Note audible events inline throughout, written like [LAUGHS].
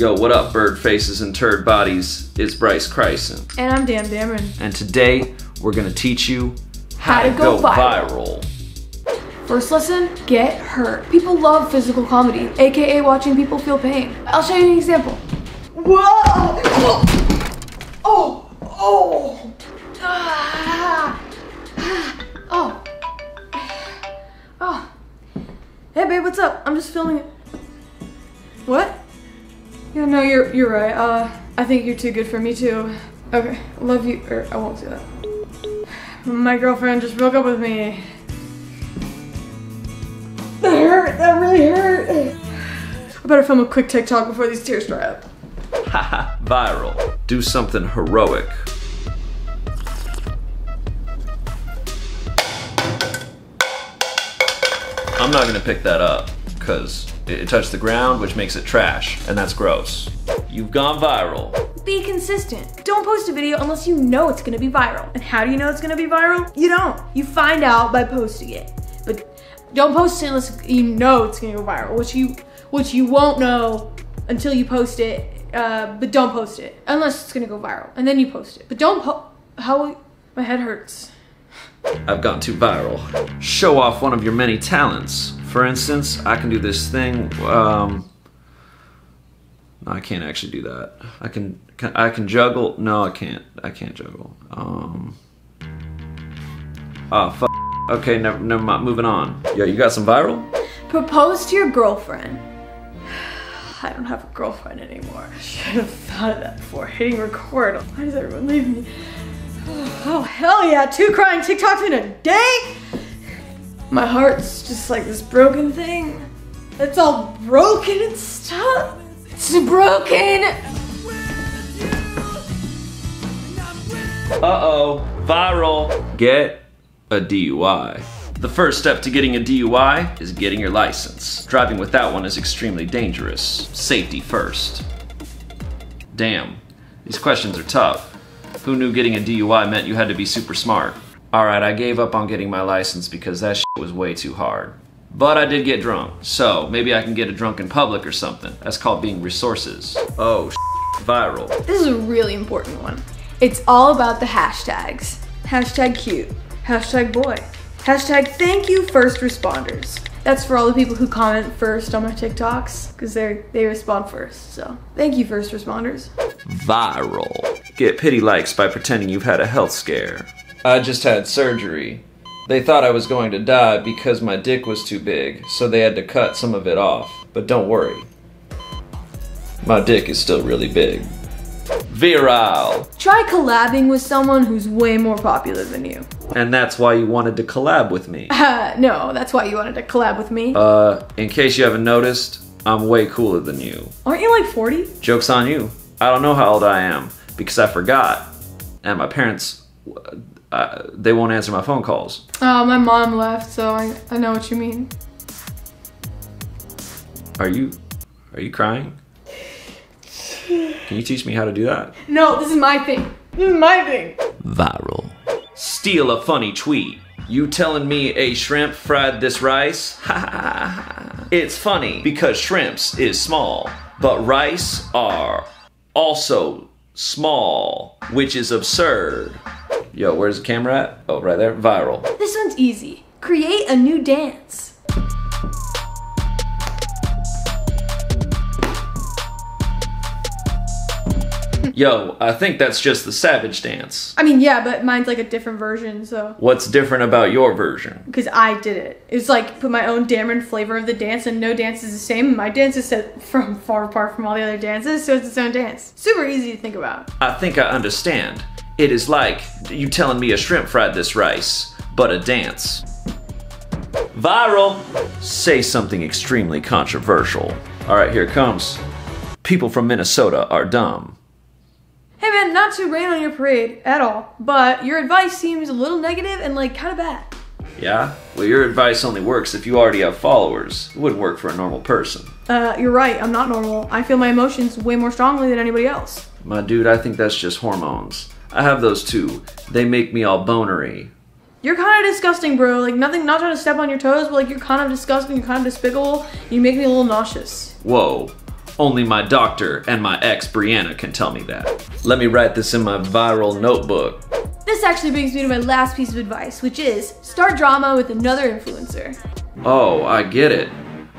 Yo, what up, bird faces and turd bodies? It's Bryce Chryson. And I'm Dam Dameron. And today, we're gonna teach you How to go viral. First lesson, get hurt. People love physical comedy, aka watching people feel pain. I'll show you an example. Whoa! Oh! Oh! Ah! Oh! Oh! Hey babe, what's up? I'm just filming it. What? Yeah, no, you're you're right. Uh, I think you're too good for me too. Okay, love you. Or I won't say that. My girlfriend just broke up with me. That hurt. That really hurt. I better film a quick TikTok before these tears dry up. Haha, viral. Do something heroic. I'm not gonna pick that up, because it touched the ground, which makes it trash, and that's gross. You've gone viral. Be consistent. Don't post a video unless you know it's gonna be viral. And how do you know it's gonna be viral? You don't. You find out by posting it. But don't post it unless you know it's gonna go viral, which you which you won't know until you post it. Uh, but don't post it unless it's gonna go viral, and then you post it. But don't po- how my head hurts. I've gone too viral. Show off one of your many talents. For instance, I can do this thing. Um, no, I can't actually do that. I can, can I can juggle. No, I can't. I can't juggle. Um. Oh fuck. Okay, never, never mind. Moving on. Yeah, you got some viral? Propose to your girlfriend. [SIGHS] I don't have a girlfriend anymore. Should have thought of that before hitting record. Why does everyone leave me? [SIGHS] Oh, hell yeah, two crying TikToks in a day? My heart's just like this broken thing. It's all broken and stuff. It's broken. Uh-oh, viral. Get a DUI. The first step to getting a DUI is getting your license. Driving without one is extremely dangerous. Safety first. Damn, these questions are tough. Who knew getting a DUI meant you had to be super smart? Alright, I gave up on getting my license because that was way too hard. But I did get drunk, so maybe I can get a drunk in public or something. That's called being resources. Oh, viral. This is a really important one. It's all about the hashtags. Hashtag cute. Hashtag boy. Hashtag thank you first responders. That's for all the people who comment first on my TikToks because they they respond first. So thank you first responders. Viral. Get pity likes by pretending you've had a health scare. I just had surgery. They thought I was going to die because my dick was too big, so they had to cut some of it off. But don't worry. My dick is still really big. Viral. Try collabing with someone who's way more popular than you. And that's why you wanted to collab with me. [LAUGHS] Uh, no, that's why you wanted to collab with me. Uh, in case you haven't noticed, I'm way cooler than you. Aren't you like 40? Joke's on you. I don't know how old I am because I forgot. And my parents, uh, they won't answer my phone calls. Oh, my mom left, so I, I know what you mean. Are you, are you crying? Can you teach me how to do that? No, this is my thing. This is my thing. Viral. Steal a funny tweet. You telling me a shrimp fried this rice? Ha ha ha. It's funny because shrimps is small, but rice are also small, which is absurd. Yo, where's the camera at? Oh, right there. Viral. This one's easy. Create a new dance. Yo, I think that's just the savage dance. I mean, yeah, but mine's like a different version, so. What's different about your version? Because I did it. It's like put my own Dameron flavor of the dance, and no dance is the same. My dance is set from far apart from all the other dances, so it's its own dance. Super easy to think about. I think I understand. It is like you telling me a shrimp fried this rice, but a dance. Viral! Say something extremely controversial. Alright, here it comes. People from Minnesota are dumb. Hey man, not to rain on your parade at all, but your advice seems a little negative and like kind of bad. Yeah? Well, your advice only works if you already have followers. It wouldn't work for a normal person. Uh, you're right, I'm not normal. I feel my emotions way more strongly than anybody else. My dude, I think that's just hormones. I have those too. They make me all bonery. You're kind of disgusting, bro. Like, nothing, not trying to step on your toes, but like, you're kind of disgusting, you're kind of despicable. You make me a little nauseous. Whoa. Only my doctor and my ex Brianna can tell me that. Let me write this in my viral notebook. This actually brings me to my last piece of advice, which is start drama with another influencer. Oh, I get it.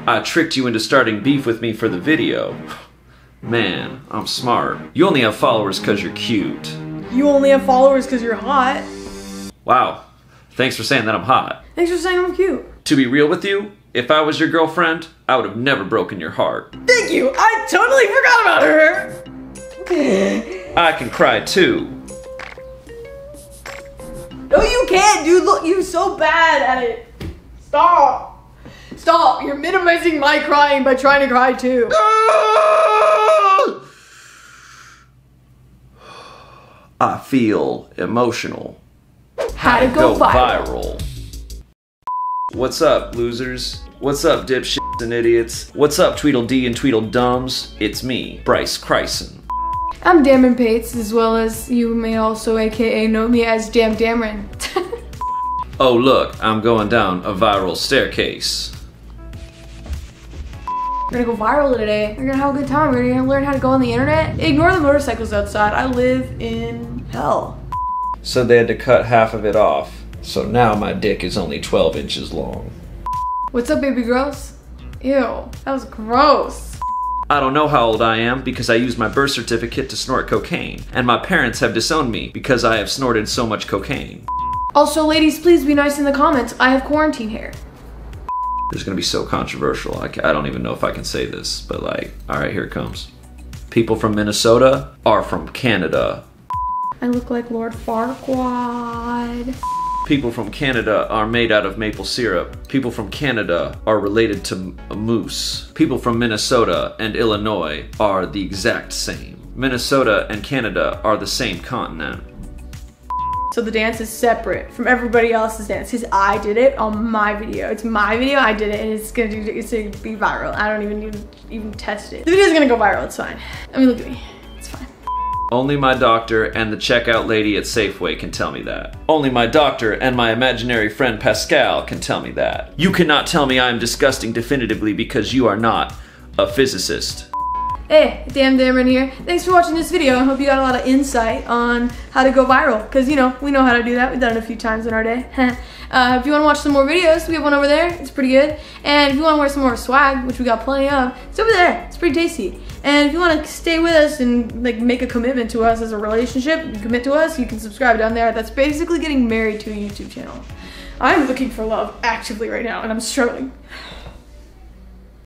I tricked you into starting beef with me for the video. [SIGHS] Man, I'm smart. You only have followers because you're cute. You only have followers because you're hot. Wow. Thanks for saying that I'm hot. Thanks for saying I'm cute. To be real with you, if I was your girlfriend, I would have never broken your heart. Thank you. I totally forgot about her. I can cry too. No, you can't, dude. Look, you're so bad at it. Stop. Stop. You're minimizing my crying by trying to cry too. Ah! I feel emotional. How to go, viral. viral. What's up, losers? What's up, dipshits and idiots? What's up, Tweedledee and Tweedledums? It's me, Bryce Chryson. I'm Dameron Pates, as well as you may also aka know me as Dam Dameron. [LAUGHS] Oh, look, I'm going down a viral staircase. We're gonna go viral today. We're gonna have a good time. We're gonna learn how to go on the internet. Ignore the motorcycles outside. I live in hell. So they had to cut half of it off. So now my dick is only 12 inches long. What's up, baby girls? Ew, that was gross. I don't know how old I am because I used my birth certificate to snort cocaine, and my parents have disowned me because I have snorted so much cocaine. Also, ladies, please be nice in the comments. I have quarantine hair. This is gonna be so controversial. I, I don't even know if I can say this, but like, alright, here it comes. People from Minnesota are from Canada. I look like Lord Farquaad. People from Canada are made out of maple syrup. People from Canada are related to a moose. People from Minnesota and Illinois are the exact same. Minnesota and Canada are the same continent. So the dance is separate from everybody else's dance because I did it on my video. It's my video, I did it, and it's gonna do it's gonna be viral. I don't even need to even test it. The video's gonna go viral, it's fine. I mean look at me. It's fine. Only my doctor and the checkout lady at Safeway can tell me that. Only my doctor and my imaginary friend Pascal can tell me that. You cannot tell me I am disgusting definitively because you are not a physicist. Hey, Dam Dameron here. Thanks for watching this video. I hope you got a lot of insight on how to go viral. Because, you know, we know how to do that. We've done it a few times in our day. [LAUGHS] uh, if you want to watch some more videos, we have one over there. It's pretty good. And if you want to wear some more swag, which we got plenty of, it's over there. It's pretty tasty. And if you want to stay with us and like make a commitment to us as a relationship, commit to us, you can subscribe down there. That's basically getting married to a YouTube channel. I'm looking for love actively right now, and I'm struggling.